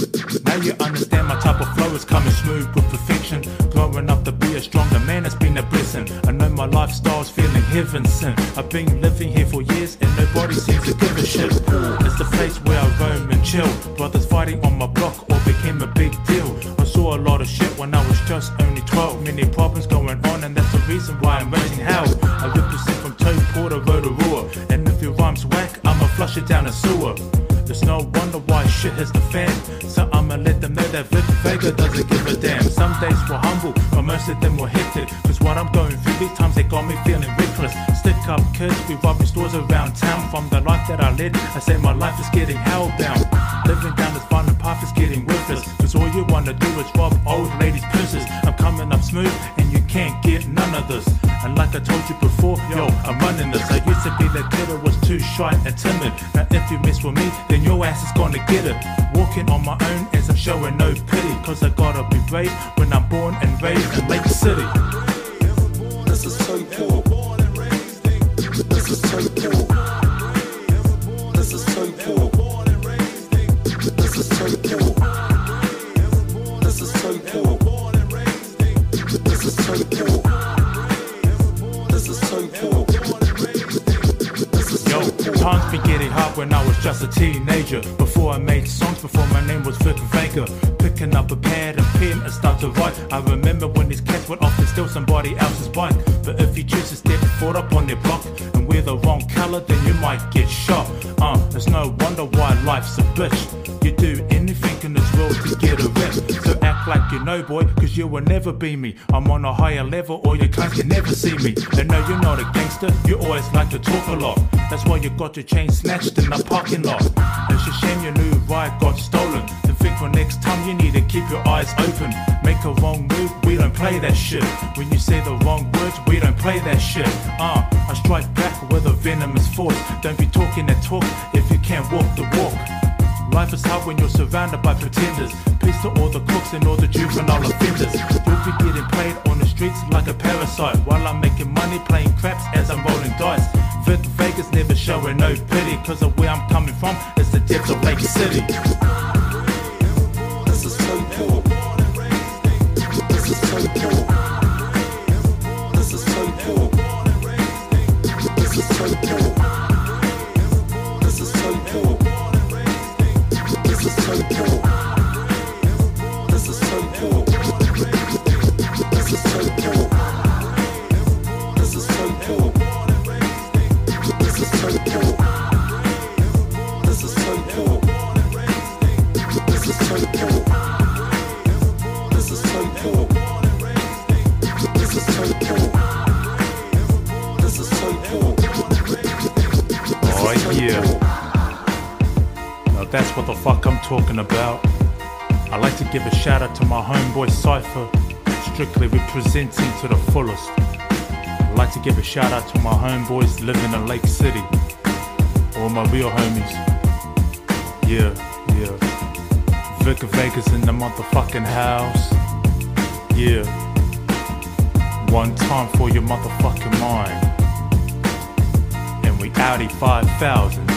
Now you understand my type of flow is coming smooth with perfection. Growing up to be a stronger man has been a blessing. I know my lifestyle's feeling heaven sent. I've been living here for years and nobody seems to give a shit. It's the place where I roam and chill. Brothers fighting on my block all became a big deal. I saw a lot of shit when I was just only 12. Many problems going on and that's the reason why I'm raising hell. I represent from Toe Porter, Rotorua. And if your rhyme's whack, I'ma flush it down the sewer. Shit hits the fan. So I'ma let them know that Vic Vega doesn't give a damn. Some days were humble, but most of them were hectic. Cause what I'm going through these times, they got me feeling reckless. Stick up kids, we robbing stores around town. From the life that I led, I say my life is getting hellbound. Living down this violent path is getting worthless. Cause all you wanna do is rob old ladies' purses. I'm coming up smooth, and you can't get none of this. And like I told you before, yo, I'm running this. Be the who was too shy and timid. Now if you mess with me, then your ass is gonna get it. Walking on my own as I'm showing no pity. Cause I gotta be brave when I'm born and raised in Lake City. This is poor. This is so poor. This is so poor. This is so poor. This is so poor. This is so poor. Times been getting hard when I was just a teenager. Before I made songs, before my name was Vic Vega. Picking up a pad and pen and start to write. I remember when these cats would often steal somebody else's bike. But if you choose to step forward up on their block and wear the wrong color, then you might get shot. Uh, it's no wonder why life's a bitch. You do anything in this world to get a rep. Act like you know, boy, cause you will never be me. I'm on a higher level, or you cunts you never see me. And no, you're not a gangster, you always like to talk a lot. That's why you got your chain snatched in the parking lot. It's a shame your new ride got stolen. To think for next time, you need to keep your eyes open. Make a wrong move, we don't play that shit. When you say the wrong words, we don't play that shit. Uh, I strike back with a venomous force. Don't be talking that talk if you can't walk the walk. Life is hard when you're surrounded by pretenders. Peace to all the crooks and all the juvenile offenders. You'll be getting played on the streets like a parasite. While I'm making money playing craps as I'm rolling dice. Vic Vega's never showing no pity. Cause of where I'm coming from, it's the depths of Lake City. This is so. This is so. That's what the fuck I'm talking about. I like to give a shout out to my homeboy Cypher, strictly representing to the fullest. I like to give a shout out to my homeboys living in Lake City, all my real homies. Yeah, yeah. Vic Vega's in the motherfucking house. Yeah. One time for your motherfucking mind. And we Audi 5000.